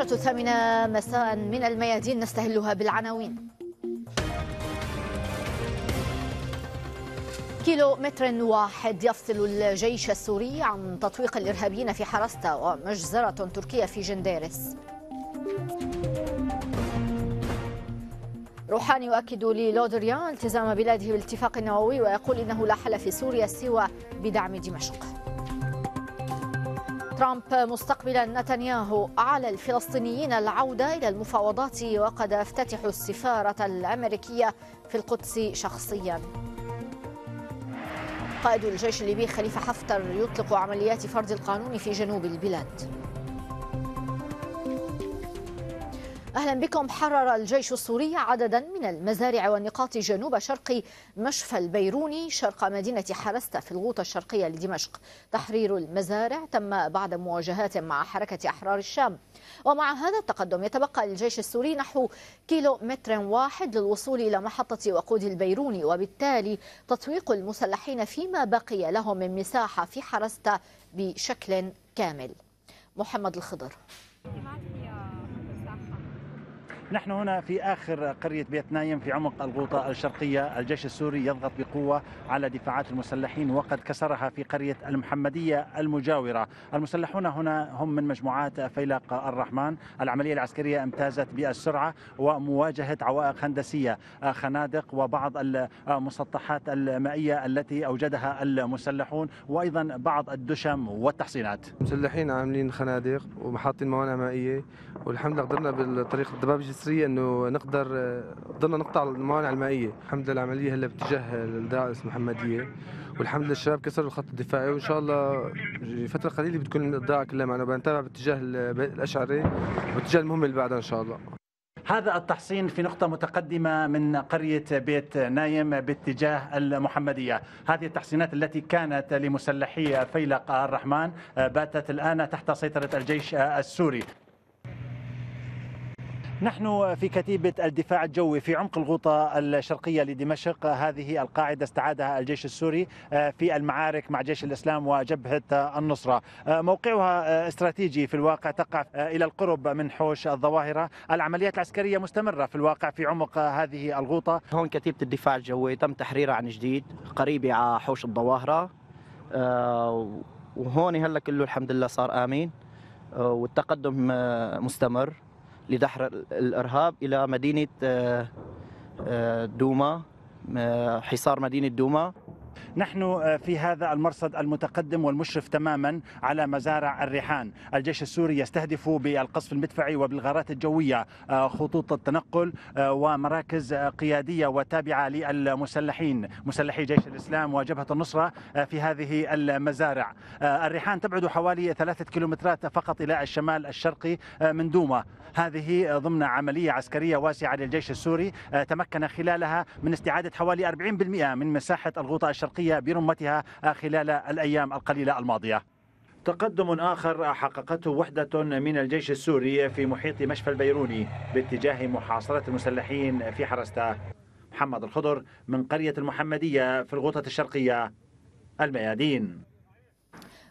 النشرة الثامنة مساء من الميادين نستهلها بالعناوين. كيلو متر واحد يفصل الجيش السوري عن تطويق الإرهابيين في حرستا ومجزرة تركية في جنديرس روحاني يؤكد للودريان التزام بلاده بالاتفاق النووي ويقول إنه لا حل في سوريا سوى بدعم دمشق. ترامب مستقبلا نتنياهو على الفلسطينيين العودة إلى المفاوضات وقد افتتح السفارة الأمريكية في القدس شخصيا. قائد الجيش الليبي خليفة حفتر يطلق عمليات فرض القانون في جنوب البلاد. أهلا بكم. حرر الجيش السوري عددا من المزارع والنقاط جنوب شرق مشفى البيروني شرق مدينة حرستا في الغوطة الشرقية لدمشق. تحرير المزارع تم بعد مواجهات مع حركة أحرار الشام. ومع هذا التقدم يتبقى للجيش السوري نحو كيلو متر واحد للوصول إلى محطة وقود البيروني وبالتالي تطويق المسلحين فيما بقي لهم من مساحة في حرستا بشكل كامل. محمد الخضر. نحن هنا في آخر قرية بيت نايم في عمق الغوطة الشرقية. الجيش السوري يضغط بقوة على دفاعات المسلحين وقد كسرها في قرية المحمدية المجاورة. المسلحون هنا هم من مجموعات فيلق الرحمن. العملية العسكرية امتازت بالسرعة ومواجهة عوائق هندسية خنادق وبعض المسطحات المائية التي أوجدها المسلحون وأيضا بعض الدشم والتحصينات. مسلحين عاملين خنادق ومحاطين موانئ مائية والحمد لله قدرنا بالطريق الدبابة الجسريه إنه نقدر قدرنا نقطع الموانع المائية، الحمد لله العملية هلأ باتجاه الدائرة المحمديه والحمد لله الشباب كسروا الخط الدفاعي. وإن شاء الله فترة قليلة بتكون الضاعه كلها معنا. بنتابع باتجاه الأشعري واتجاه المهمة اللي بعدها إن شاء الله. هذا التحصين في نقطة متقدمة من قرية بيت نايم باتجاه المحمدية. هذه التحصينات التي كانت لمسلحي فيلق الرحمن باتت الآن تحت سيطرة الجيش السوري. نحن في كتيبة الدفاع الجوي في عمق الغوطة الشرقية لدمشق. هذه القاعدة استعادها الجيش السوري آه، في المعارك مع جيش الإسلام وجبهة النصرة. آه، موقعها آه، استراتيجي في الواقع تقع إلى القرب من حوش الظواهرة. العمليات العسكرية مستمرة في الواقع في عمق هذه الغوطة. هون كتيبة الدفاع الجوي تم تحريرها عن جديد قريبة على حوش الظواهرة. وهون هلا كله الحمد لله صار آمن والتقدم مستمر. لدحر الإرهاب إلى مدينة آه، آه، دوما آه، حصار مدينة دوما. نحن آه، في هذا المرصد المتقدم والمشرف تماما على مزارع الريحان. الجيش السوري يستهدف بالقصف المدفعي وبالغارات الجوية آه، خطوط التنقل آه، ومراكز قيادية وتابعة للمسلحين مسلحي جيش الإسلام وجبهة النصرة في هذه المزارع. الريحان تبعد حوالي ثلاثة كيلومترات فقط إلى الشمال الشرقي من دوما. هذه ضمن عملية عسكرية واسعة للجيش السوري تمكن خلالها من استعادة حوالي 40% من مساحة الغوطة الشرقية. الشرقية برمتها خلال الأيام القليلة الماضية. تقدم آخر حققته وحدة من الجيش السوري في محيط مشفى البيروني باتجاه محاصرة المسلحين في حرستا. محمد الخضر من قرية المحمدية في الغوطة الشرقية الميادين.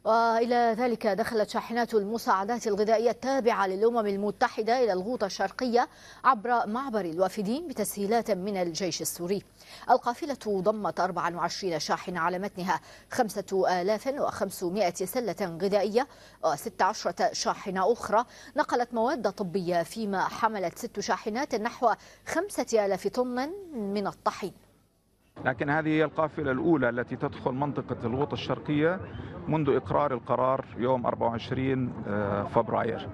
وإلى ذلك دخلت شاحنات المساعدات الغذائية التابعة للأمم المتحدة إلى الغوطة الشرقية عبر معبر الوافدين بتسهيلات من الجيش السوري. القافلة ضمت 24 شاحنة على متنها 5500 سلة غذائية و16 شاحنة أخرى. نقلت مواد طبية فيما حملت ست شاحنات نحو 5000 طن من الطحين. لكن هذه هي القافلة الأولى التي تدخل منطقة الغوطة الشرقية منذ إقرار القرار يوم 24 آه، فبراير.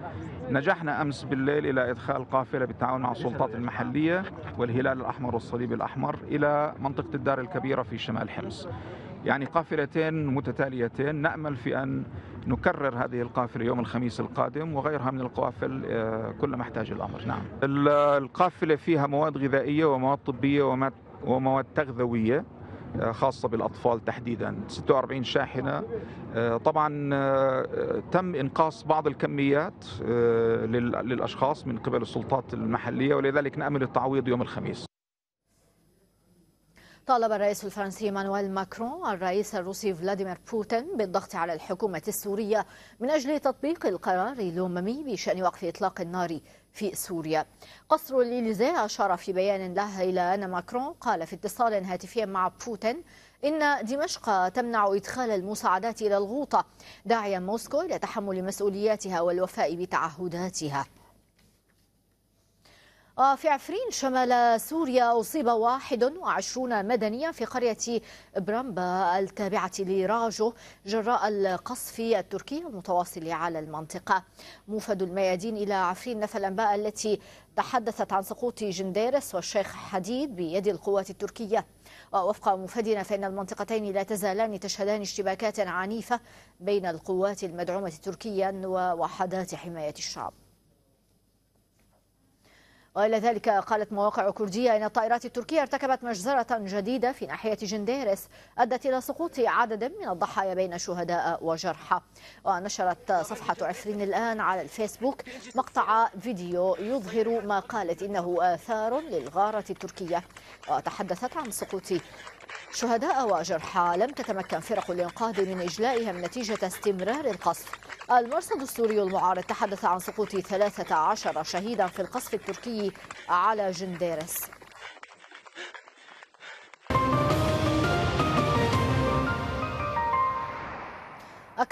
نجحنا أمس بالليل إلى إدخال قافلة بالتعاون مع السلطات المحلية والهلال الأحمر والصليب الأحمر إلى منطقة الدار الكبيرة في شمال حمص. يعني قافلتين متتاليتين. نأمل في أن نكرر هذه القافلة يوم الخميس القادم وغيرها من القوافل آه، كلما احتاج الأمر. نعم. القافلة فيها مواد غذائية ومواد طبية ومواد تغذوية. خاصة بالأطفال تحديدا. 46 شاحنة. آه، طبعا آه، تم إنقاص بعض الكميات للأشخاص من قبل السلطات المحلية ولذلك نأمل التعويض يوم الخميس. طالب الرئيس الفرنسي مانويل ماكرون الرئيس الروسي فلاديمير بوتين بالضغط على الحكومة السورية من أجل تطبيق القرار الأممي بشأن وقف إطلاق النار في سوريا. قصر الإليزيه أشار في بيان له إلى أن ماكرون قال في اتصال هاتفي مع بوتين إن دمشق تمنع إدخال المساعدات إلى الغوطة داعيا موسكو إلى تحمل مسؤولياتها والوفاء بتعهداتها. وفي عفرين شمال سوريا أصيب 21 مدنيا في قرية برامبا التابعة لراجو جراء القصف التركي المتواصل على المنطقة. موفد الميادين إلى عفرين نفى الأنباء التي تحدثت عن سقوط جنديرس والشيخ حديد بيد القوات التركية. ووفق مفدنا فإن المنطقتين لا تزالان تشهدان اشتباكات عنيفة بين القوات المدعومة تركيا ووحدات حماية الشعب. وإلى ذلك قالت مواقع كردية أن الطائرات التركية ارتكبت مجزرة جديدة في ناحية جنديرس أدت إلى سقوط عدد من الضحايا بين شهداء وجرحى. ونشرت صفحة عفرين الآن على الفيسبوك مقطع فيديو يظهر ما قالت إنه آثار للغارة التركية وتحدثت عن سقوط شهداء وجرحى لم تتمكن فرق الإنقاذ من إجلائهم نتيجة استمرار القصف. المرصد السوري المعارض تحدث عن سقوط 13 شهيدا في القصف التركي على جنديرس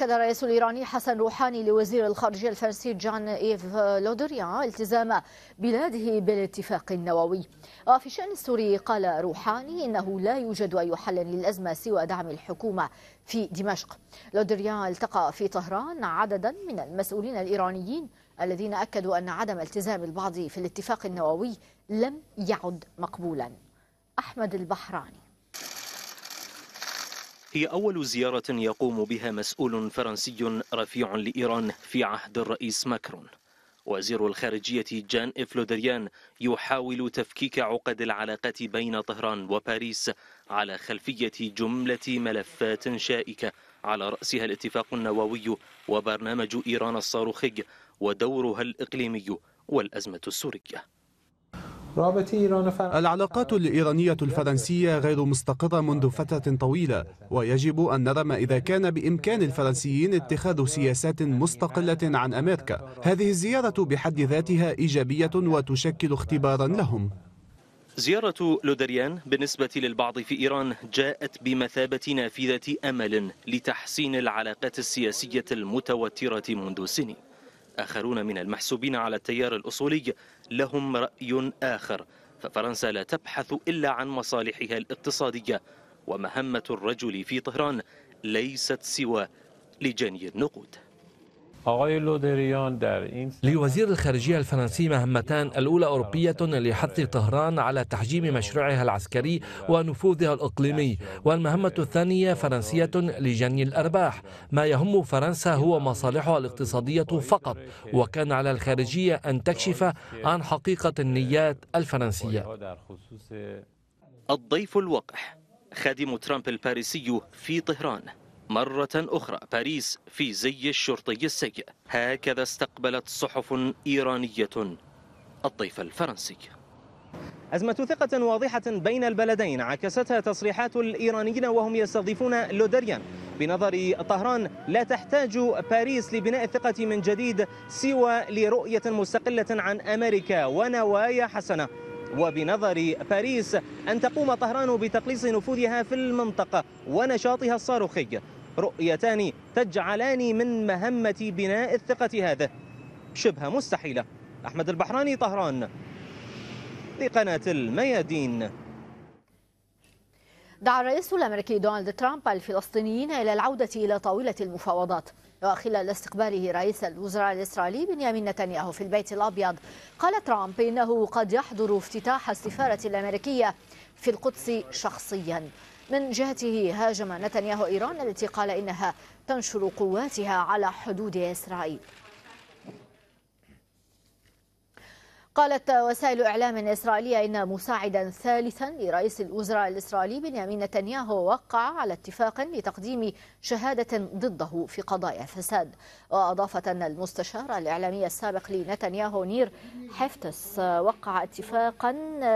أكد الرئيس الإيراني حسن روحاني لوزير الخارجية الفرنسي جان إيف لودريان التزام بلاده بالاتفاق النووي. وفي الشأن السوري قال روحاني إنه لا يوجد أي حل للأزمة سوى دعم الحكومة في دمشق. لودريان التقى في طهران عددا من المسؤولين الإيرانيين الذين أكدوا أن عدم التزام البعض في الاتفاق النووي لم يعد مقبولا. أحمد البحراني. هي أول زيارة يقوم بها مسؤول فرنسي رفيع لإيران في عهد الرئيس ماكرون. وزير الخارجية جان إفلودريان يحاول تفكيك عقد العلاقات بين طهران وباريس على خلفية جملة ملفات شائكة. على رأسها الاتفاق النووي وبرنامج إيران الصاروخي ودورها الإقليمي والأزمة السورية. العلاقات الإيرانية الفرنسية غير مستقرة منذ فترة طويلة ويجب أن نرى ما إذا كان بإمكان الفرنسيين اتخاذ سياسات مستقلة عن أمريكا. هذه الزيارة بحد ذاتها إيجابية وتشكل اختبارا لهم. زيارة لودريان بالنسبة للبعض في إيران جاءت بمثابة نافذة أمل لتحسين العلاقات السياسية المتوترة منذ سنين. آخرون من المحسوبين على التيار الأصولي لهم رأي آخر. ففرنسا لا تبحث إلا عن مصالحها الاقتصادية ومهمة الرجل في طهران ليست سوى لجني النقود. لوزير الخارجية الفرنسي مهمتان الأولى أوروبية لحث طهران على تحجيم مشروعها العسكري ونفوذها الإقليمي. والمهمة الثانية فرنسية لجني الأرباح. ما يهم فرنسا هو مصالحها الاقتصادية فقط وكان على الخارجية أن تكشف عن حقيقة النيات الفرنسية. الضيف الوقح خادم ترامب الباريسي في طهران. مرة أخرى باريس في زي الشرطي السيء. هكذا استقبلت صحف إيرانية الضيف الفرنسي. أزمة ثقة واضحة بين البلدين عكستها تصريحات الإيرانيين وهم يستضيفون لودريان. بنظر طهران لا تحتاج باريس لبناء الثقة من جديد سوى لرؤية مستقلة عن أمريكا ونوايا حسنة. وبنظر باريس أن تقوم طهران بتقليص نفوذها في المنطقة ونشاطها الصاروخي. رؤيتان تجعلان من مهمة بناء الثقة هذا شبه مستحيلة. أحمد البحراني طهران. لقناة الميادين. دعا الرئيس الأمريكي دونالد ترامب الفلسطينيين إلى العودة إلى طاولة المفاوضات. وخلال استقباله رئيس الوزراء الإسرائيلي بنيامين نتنياهو في البيت الأبيض قال ترامب إنه قد يحضر افتتاح السفارة الأمريكية في القدس شخصيا. من جهته هاجم نتنياهو إيران التي قال إنها تنشر قواتها على حدود إسرائيل. قالت وسائل إعلام إسرائيلية إن مساعدا ثالثا لرئيس الوزراء الإسرائيلي بنيامين نتنياهو وقع على اتفاق لتقديم شهادة ضده في قضايا فساد وأضافت أن المستشار الإعلامي السابق لنتنياهو نير حفتس وقع اتفاقا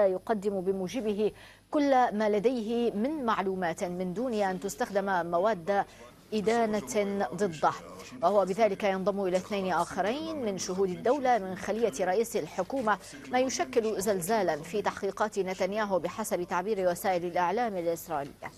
يقدم بموجبه كل ما لديه من معلومات من دون أن تستخدم مواد إدانة ضدة. وهو بذلك ينضم إلى اثنين آخرين من شهود الدولة من خلية رئيس الحكومة ما يشكل زلزالا في تحقيقات نتنياهو بحسب تعبير وسائل الإعلام الإسرائيلية.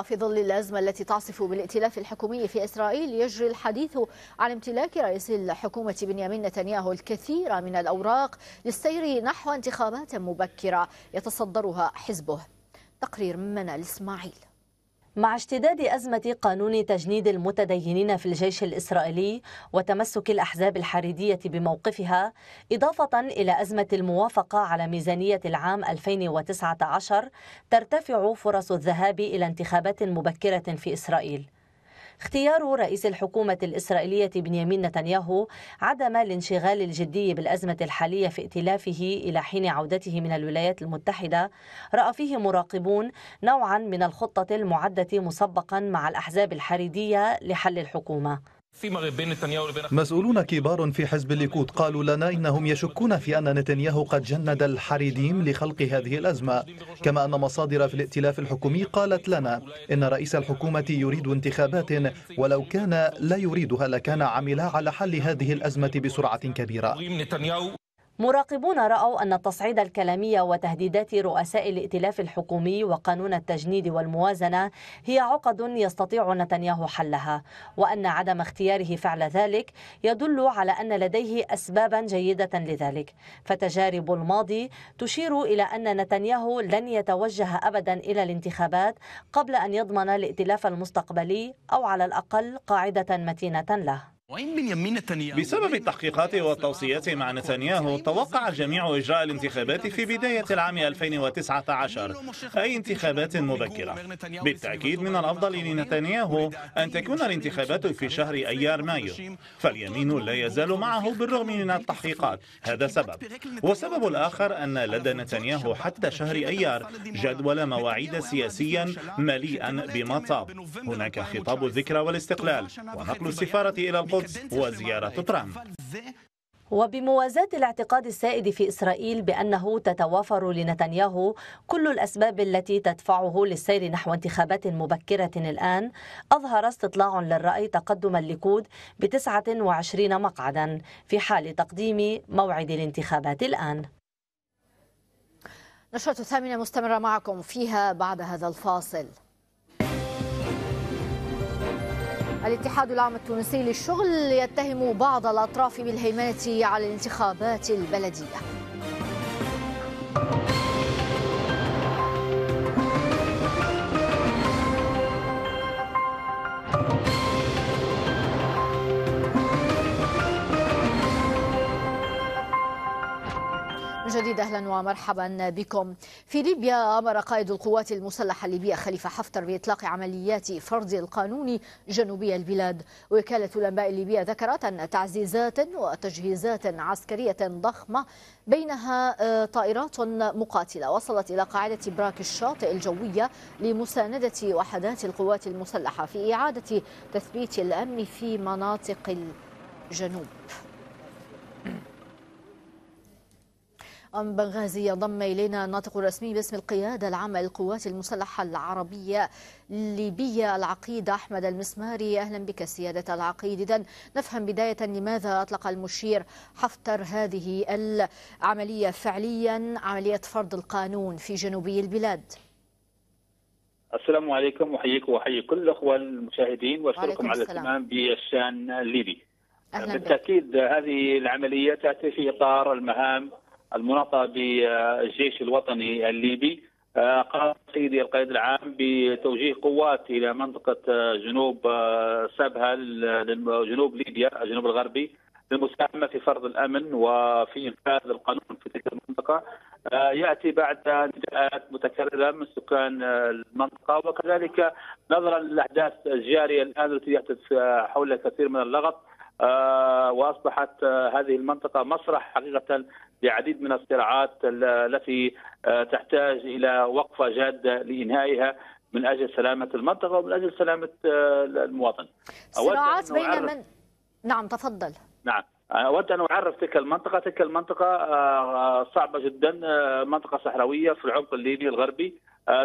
في ظل الأزمة التي تعصف بالائتلاف الحكومي في إسرائيل يجري الحديث عن امتلاك رئيس الحكومة بنيامين نتنياهو الكثير من الأوراق للسير نحو انتخابات مبكرة يتصدرها حزبه. تقرير من منال إسماعيل. مع اشتداد أزمة قانون تجنيد المتدينين في الجيش الإسرائيلي وتمسك الأحزاب الحريدية بموقفها إضافة إلى أزمة الموافقة على ميزانية العام 2019 ترتفع فرص الذهاب إلى انتخابات مبكرة في إسرائيل. اختيار رئيس الحكومة الإسرائيلية بنيامين نتنياهو عدم الانشغال الجدي بالأزمة الحالية في ائتلافه إلى حين عودته من الولايات المتحدة رأى فيه مراقبون نوعا من الخطة المعدة مسبقا مع الأحزاب الحريدية لحل الحكومة. مسؤولون كبار في حزب الليكود قالوا لنا إنهم يشكون في أن نتنياهو قد جند الحريديم لخلق هذه الأزمة. كما أن مصادر في الائتلاف الحكومي قالت لنا إن رئيس الحكومة يريد انتخابات ولو كان لا يريدها لكان عمل على حل هذه الأزمة بسرعة كبيرة. مراقبون رأوا أن التصعيد الكلامي وتهديدات رؤساء الائتلاف الحكومي وقانون التجنيد والموازنة هي عقد يستطيع نتنياهو حلها وأن عدم اختياره فعل ذلك يدل على أن لديه أسبابا جيدة لذلك. فتجارب الماضي تشير إلى أن نتنياهو لن يتوجه أبدا إلى الانتخابات قبل أن يضمن الائتلاف المستقبلي أو على الأقل قاعدة متينة له. بسبب التحقيقات والتوصيات مع نتنياهو توقع الجميع إجراء الانتخابات في بداية العام 2019 أي انتخابات مبكرة. بالتأكيد من الأفضل لنتنياهو أن تكون الانتخابات في شهر أيار مايو. فاليمين لا يزال معه بالرغم من التحقيقات. هذا سبب. والسبب الآخر أن لدى نتنياهو حتى شهر أيار جدول مواعيد سياسيا مليئا بمطاب. هناك خطاب الذكرى والاستقلال. ونقل السفارة إلى القدس وزيارة ترامب. وبموازاة الاعتقاد السائد في إسرائيل بأنه تتوافر لنتنياهو كل الأسباب التي تدفعه للسير نحو انتخابات مبكرة الآن أظهر استطلاع للرأي تقدم الليكود ب 29 مقعدا في حال تقديم موعد الانتخابات الآن. نشرة الثامنة مستمرة معكم فيها بعد هذا الفاصل. الاتحاد العام التونسي للشغل يتهم بعض الأطراف بالهيمنة على الانتخابات البلدية. جديد أهلا ومرحبا بكم. في ليبيا أمر قائد القوات المسلحة الليبية خليفة حفتر بإطلاق عمليات فرض القانون جنوبي البلاد. وكالة الأنباء الليبية ذكرت أن تعزيزات وتجهيزات عسكرية ضخمة بينها طائرات مقاتلة وصلت إلى قاعدة براك الشاطئ الجوية لمساندة وحدات القوات المسلحة في إعادة تثبيت الأمن في مناطق الجنوب. من بنغازي ينضم إلينا الناطق الرسمي باسم القيادة العامة للقوات المسلحة العربية الليبية العقيد أحمد المسماري. أهلا بك سيادة العقيد. إذا نفهم بداية لماذا أطلق المشير حفتر هذه العملية فعليا عملية فرض القانون في جنوبي البلاد؟ السلام عليكم. وحييكم وحيي كل الأخوة المشاهدين وأشكركم على الاهتمام بالشأن الليبي. بالتأكيد. هذه العملية تأتي في إطار المهام المناطة بالجيش الوطني الليبي. قام سيدي القائد العام بتوجيه قوات إلى منطقة جنوب سبها جنوب ليبيا الجنوب الغربي للمساهمة في فرض الأمن وفي إنفاذ القانون في تلك المنطقة. يأتي بعد نداءات متكررة من سكان المنطقة وكذلك نظرا للأحداث الجارية الآن التي يحدث حول كثير من اللغط. وأصبحت هذه المنطقة مسرح حقيقة لعديد من الصراعات التي تحتاج إلى وقفه جاده لإنهائها من أجل سلامة المنطقة ومن أجل سلامة المواطن. صراعات بين من نعم تفضل. نعم أود أن أعرف تلك المنطقة تلك المنطقة صعبة جدا منطقة صحراوية في العمق الليبي الغربي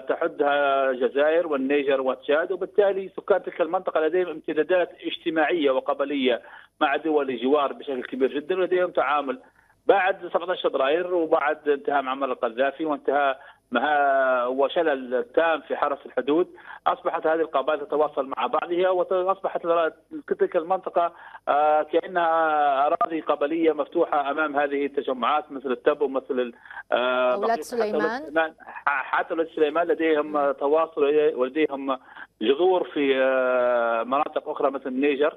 تحدها الجزائر والنيجر وتشاد وبالتالي سكان تلك المنطقة لديهم امتدادات اجتماعية وقبلية مع دول الجوار بشكل كبير جدا ولديهم تعامل بعد 17 فبراير وبعد انتهاء معمر القذافي وانتهاء وشلل تام في حرس الحدود. أصبحت هذه القبائل تتواصل مع بعضها وأصبحت تلك المنطقة آه، كأنها أراضي قبلية مفتوحة أمام هذه التجمعات مثل التبو مثل آه، أولاد سليمان. حتى أولاد سليمان لديهم تواصل ولديهم جذور في آه، مناطق أخرى مثل النيجر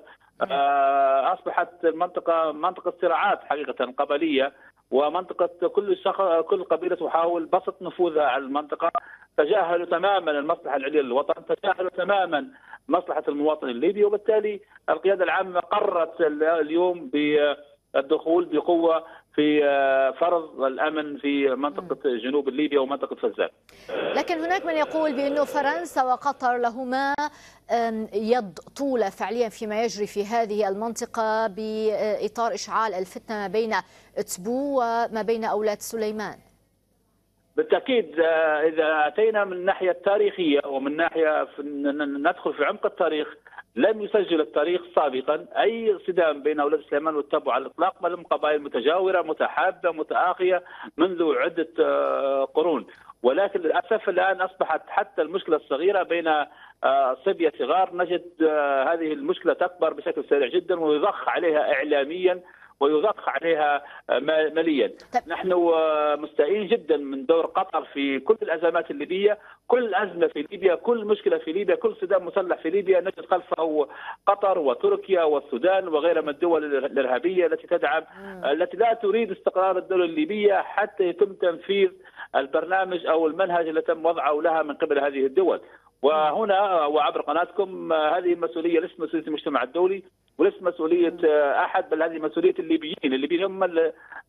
أصبحت المنطقة منطقة صراعات حقيقة قبلية ومنطقة كل شخ... كل قبيلة تحاول بسط نفوذها على المنطقة تجاهلوا تماما المصلحة العليا للوطن تجاهلوا تماما مصلحة المواطن الليبي وبالتالي القيادة العامة قررت اليوم بالدخول بقوة في فرض الأمن في منطقة جنوب ليبيا ومنطقة فزان. لكن هناك من يقول بانه فرنسا وقطر لهما يد طولة فعليا فيما يجري في هذه المنطقة بإطار إشعال الفتنة ما بين تبو وما بين أولاد سليمان بالتأكيد آه، إذا أتينا من الناحية التاريخية ومن ناحية ندخل في عمق التاريخ لم يسجل التاريخ سابقا أي صدام بين أولاد سليمان والتبع على الإطلاق بل هم قبائل متجاوره متحابة متآخية منذ عدة آه، قرون. ولكن للأسف الآن أصبحت حتى المشكلة الصغيرة بين آه، صبية صغار. نجد هذه المشكلة تكبر بشكل سريع جدا ويضخ عليها اعلاميا ويضخ عليها آه، ماليا. طيب. نحن آه، مستائين جدا من دور قطر في كل الأزمات الليبيه كل أزمة في ليبيا كل مشكلة في ليبيا كل صدام مسلح في ليبيا نجد خلفه قطر وتركيا والسودان وغيرها من الدول الإرهابية التي تدعم التي لا تريد استقرار الدولة الليبية حتى يتم تنفيذ البرنامج أو المنهج الذي تم وضعه لها من قبل هذه الدول. وهنا وعبر قناتكم هذه مسؤولية ليست مسؤولية المجتمع الدولي. وليست مسؤولية أحد بل هذه مسؤولية الليبيين، الليبيين هم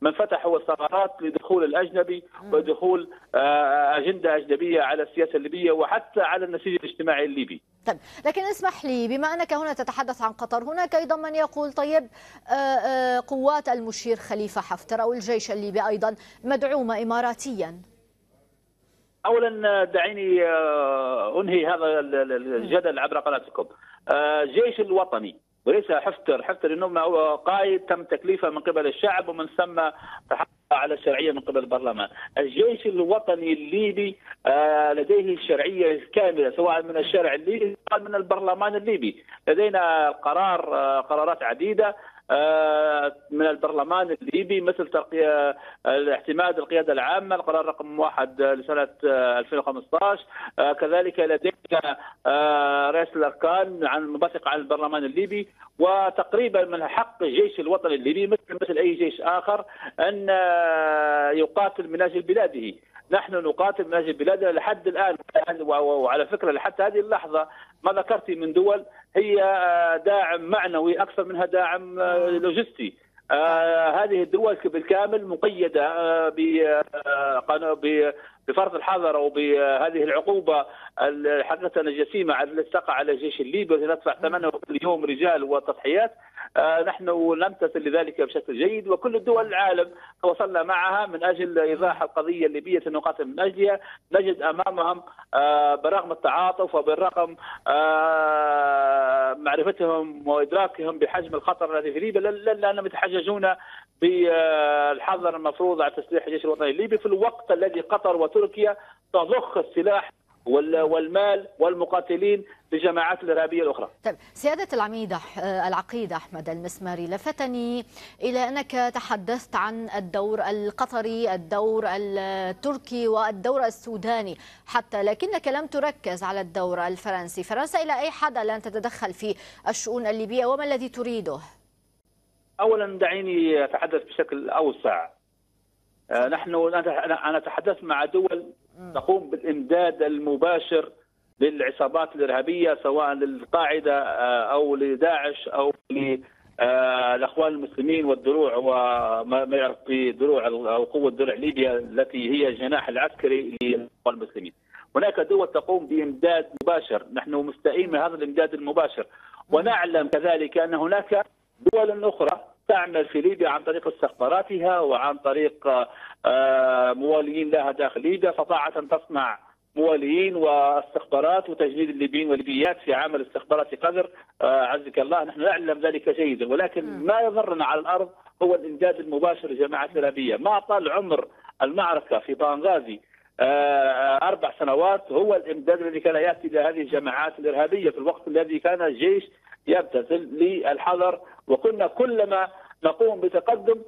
من فتحوا الثغرات لدخول الأجنبي ودخول آه، أجندة أجنبية على السياسة الليبية وحتى على النسيج الاجتماعي الليبي. طيب لكن اسمح لي بما أنك هنا تتحدث عن قطر هناك أيضا من يقول طيب آه، آه، قوات المشير خليفة حفتر أو الجيش الليبي أيضا مدعومة اماراتيا. اولا دعيني أنهي هذا الجدل عبر قناتكم. الجيش الوطني. وليس حفتر. حفتر إنه هو قائد تم تكليفه من قبل الشعب ومن ثم على الشرعيه من قبل البرلمان، الجيش الوطني الليبي آه، لديه الشرعيه الكامله سواء من الشرع الليبي أو من البرلمان الليبي، لدينا قرار آه، قرارات عديدة. آه، من البرلمان الليبي مثل ترقية الاعتماد القيادة العامة القرار رقم واحد لسنة 2015 آه، كذلك لدينا آه، رئيس الأركان عن مبثق عن البرلمان الليبي. وتقريبا من حق الجيش الوطني الليبي مثل مثل أي جيش آخر أن يقاتل من أجل بلاده. نحن نقاتل من أجل بلادنا لحد الآن. وعلى فكرة لحتى هذه اللحظة ما ذكرت من دول هي آه، داعم معنوي أكثر منها داعم آه، لوجستي. آه هذه الدول بالكامل مقيدة بفرض الحظر أو بهذه العقوبة حقيقة الجسيمة التي تقع على الجيش الليبي. والتي تدفع ثمنه كل يوم رجال وتضحيات. آه، نحن نمتثل لذلك بشكل جيد وكل دول العالم تواصلنا معها من أجل إيضاح القضية الليبية التي نقاتل من أجلها. نجد أمامهم آه، برغم التعاطف وبالرغم آه، معرفتهم وإدراكهم بحجم الخطر الذي في ليبيا لأنهم يتحججون بالحظر المفروض على تسليح الجيش الوطني الليبي في الوقت الذي قطر وتركيا تضخ السلاح والمال والمقاتلين للجماعات الإرهابية الأخرى. طيب سيادة العميد العقيد أحمد المسماري لفتني إلى أنك تحدثت عن الدور القطري، الدور التركي والدور السوداني حتى لكنك لم تركز على الدور الفرنسي، فرنسا إلى أي حد الآن تتدخل في الشؤون الليبية وما الذي تريده؟ اولا دعيني أتحدث بشكل أوسع. آه، نحن أنا أتحدث مع دول تقوم بالإمداد المباشر للعصابات الإرهابية سواء للقاعدة آه، أو لداعش أو للاخوان المسلمين والدروع وما يعرف بدروع أو قوه درع ليبيا التي هي الجناح العسكري للأخوان المسلمين. هناك دول تقوم بإمداد مباشر، نحن مستائين من هذا الإمداد المباشر. ونعلم كذلك أن هناك دول أخرى تعمل في ليبيا عن طريق استخباراتها وعن طريق آه، مواليين لها داخل ليبيا استطاعت ان تصنع مواليين واستخبارات وتجنيد الليبيين والليبيات في عمل استخباراتي قذر آه، عزك الله نحن نعلم ذلك جيدا ولكن ما يضرنا على الأرض هو الامداد المباشر للجماعات الارهابيه ما طال عمر المعركة في بنغازي آه، أربع سنوات هو الإمداد الذي كان يأتي إلى هذه الجماعات الإرهابية في الوقت الذي كان الجيش يبتذل للحذر. وكنا كلما نقوم بتقدم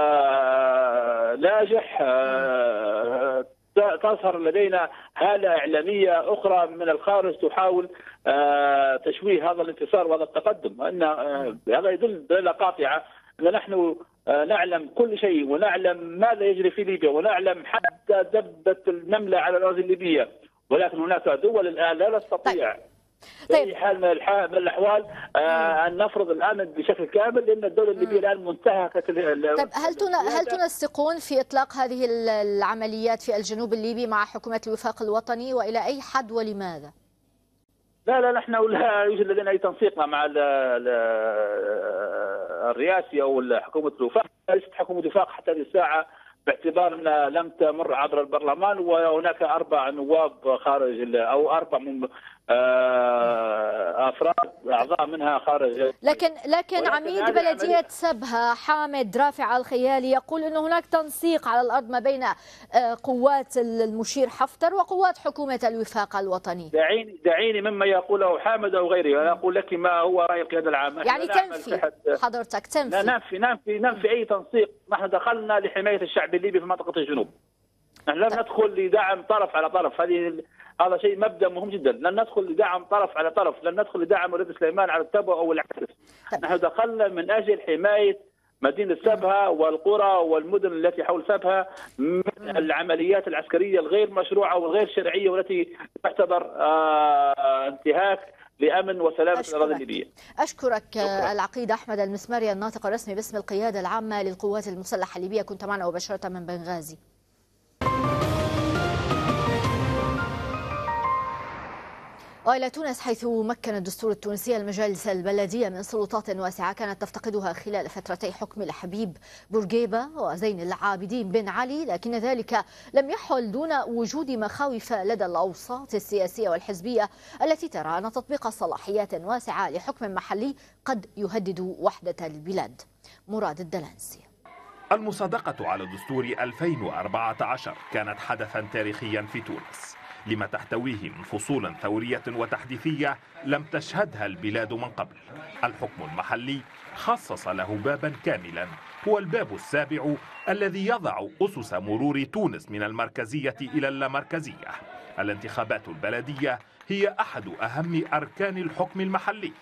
آه، ناجح آه، تظهر لدينا هالة إعلامية أخرى من الخارج تحاول آه، تشويه هذا الانتصار وهذا التقدم. آه، هذا يدل دلاله قاطعة أن نحن نعلم كل شيء ونعلم ماذا يجري في ليبيا ونعلم حتى دبه النمله على الأراضي الليبية. ولكن هناك دول الآن لا تستطيع في اي حال من الأحوال آه، أن نفرض الامن بشكل كامل لأن الدولة الليبية الآن منتهكة طيب هل. هل تنسقون في إطلاق هذه ال- العمليات في الجنوب الليبي مع حكومة الوفاق الوطني وإلى أي حد ولماذا؟ لا لا نحن لا يوجد لدينا أي تنسيق مع ال- ال- الرئاسي أو حكومه الوفاق ليست حكومة الوفاق حتى هذه الساعة باعتبار أنها لم تمر عبر البرلمان وهناك أربع نواب خارج أو أربع من آه، أفراد أعضاء منها خارج لكن لكن عميد بلدية عملية- سبها حامد رافع الخيالي يقول إنه هناك تنسيق على الأرض ما بين آه، قوات المشير حفتر وقوات حكومة الوفاق الوطني. دعيني دعيني مما يقوله حامد أو غيره أنا أقول لك ما هو راي القياده العامه يعني تنفي حضرتك تنفي. ننفي ننفي ننفي أي تنسيق. نحن دخلنا لحماية الشعب الليبي في منطقة الجنوب. نحن لم ندخل لدعم طرف على طرف. هذه هذا شيء مبدأ مهم جدا. لن ندخل لدعم طرف على طرف. لن ندخل لدعم وليد سليمان على التبع أو العكس. نحن دخلنا من أجل حماية مدينة سبها والقرى والمدن التي حول سبها من العمليات العسكرية الغير مشروعة والغير شرعية والتي تعتبر آه انتهاك. لامن وسلامة الأراضي الليبيه أشكرك آه، العقيد أحمد المسماري الناطق الرسمي باسم القيادة العامة للقوات المسلحة الليبية كنت معنا مباشرة من بنغازي. وإلى تونس حيث مكن الدستور التونسي المجالس البلدية من سلطات واسعة كانت تفتقدها خلال فترتي حكم الحبيب بورقيبة وزين العابدين بن علي لكن ذلك لم يحل دون وجود مخاوف لدى الأوساط السياسية والحزبية التي ترى أن تطبيق صلاحيات واسعة لحكم محلي قد يهدد وحدة البلاد. مراد الدلنسي المصادقة على دستور 2014 كانت حدثا تاريخيا في تونس. لما تحتويه من فصول ثورية وتحديثية لم تشهدها البلاد من قبل. الحكم المحلي خصص له بابا كاملا. هو الباب السابع الذي يضع أسس مرور تونس من المركزية إلى اللامركزية. الانتخابات البلدية هي أحد أهم أركان الحكم المحلي.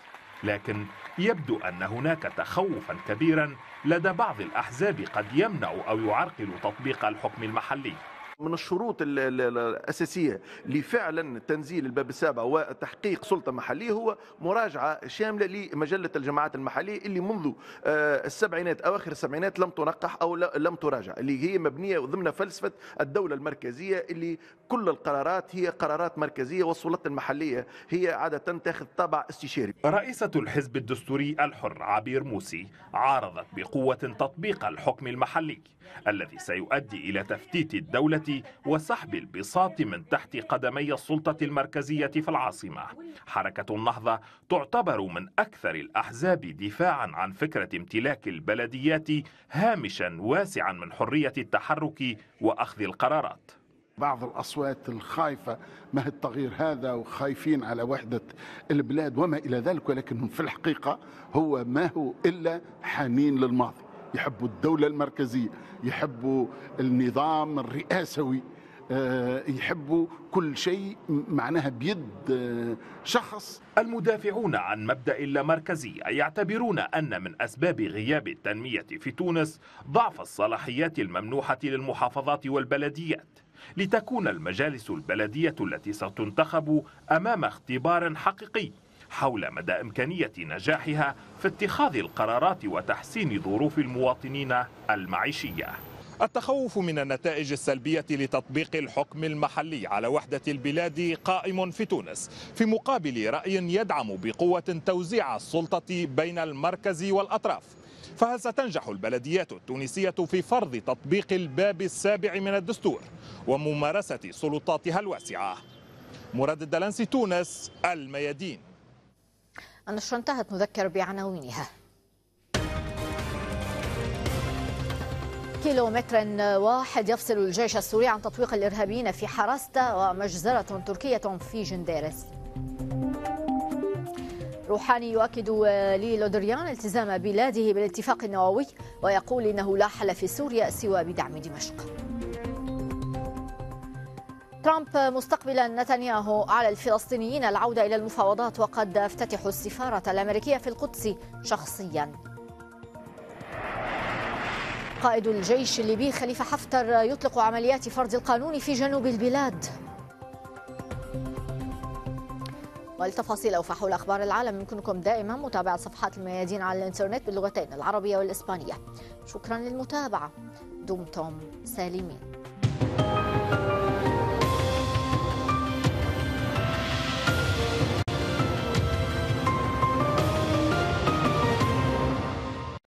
لكن يبدو أن هناك تخوفا كبيرا لدى بعض الأحزاب قد يمنع أو يعرقل تطبيق الحكم المحلي. من الشروط ال- ال- ال- الأساسية لفعلا تنزيل الباب السابع وتحقيق سلطة محلية هو مراجعة شاملة لمجلة الجماعات المحلية اللي منذ آه، السبعينات أواخر السبعينات لم تنقح أو لم تراجع اللي هي مبنية ضمن فلسفة الدولة المركزية اللي كل القرارات هي قرارات مركزية والسلطات المحلية هي عادة تاخذ طابع استشاري. رئيسة الحزب الدستوري الحر عبير موسي عارضت بقوة تطبيق الحكم المحلي الذي سيؤدي إلى تفتيت الدولة وسحب البساط من تحت قدمي السلطة المركزية في العاصمة. حركة النهضة تعتبر من أكثر الأحزاب دفاعا عن فكرة امتلاك البلديات هامشا واسعا من حرية التحرك وأخذ القرارات. بعض الأصوات الخايفة ما التغيير هذا وخايفين على وحدة البلاد وما إلى ذلك ولكن في الحقيقة هو ما هو إلا حنين للماضي. يحبوا الدولة المركزية يحبوا النظام الرئاسوي آه، يحبوا كل شيء معناها بيد آه، شخص. المدافعون عن مبدأ اللامركزية يعتبرون أن من أسباب غياب التنمية في تونس ضعف الصلاحيات الممنوحة للمحافظات والبلديات. لتكون المجالس البلدية التي ستنتخب أمام اختبار حقيقي حول مدى إمكانية نجاحها في اتخاذ القرارات وتحسين ظروف المواطنين المعيشية. التخوف من النتائج السلبية لتطبيق الحكم المحلي على وحدة البلاد قائم في تونس في مقابل رأي يدعم بقوة توزيع السلطة بين المركز والأطراف. فهل ستنجح البلديات التونسية في فرض تطبيق الباب السابع من الدستور وممارسة سلطاتها الواسعة؟ مراد الدلنسي تونس الميادين. النشرة انتهت نذكر بعناوينها. كيلومتر واحد يفصل الجيش السوري عن تطويق الإرهابيين في حراستا ومجزرة تركية في جنديرس روحاني يؤكد للودريان التزام بلاده بالاتفاق النووي ويقول إنه لا حل في سوريا سوى بدعم دمشق. ترامب مستقبلا نتنياهو على الفلسطينيين العودة إلى المفاوضات وقد افتتحوا السفارة الأمريكية في القدس شخصيا. قائد الجيش الليبي خليفة حفتر يطلق عمليات فرض القانون في جنوب البلاد. والتفاصيل أوفى حول أخبار العالم. يمكنكم دائما متابعة صفحات الميادين على الإنترنت باللغتين العربية والإسبانية. شكرا للمتابعة. دمتم سالمين.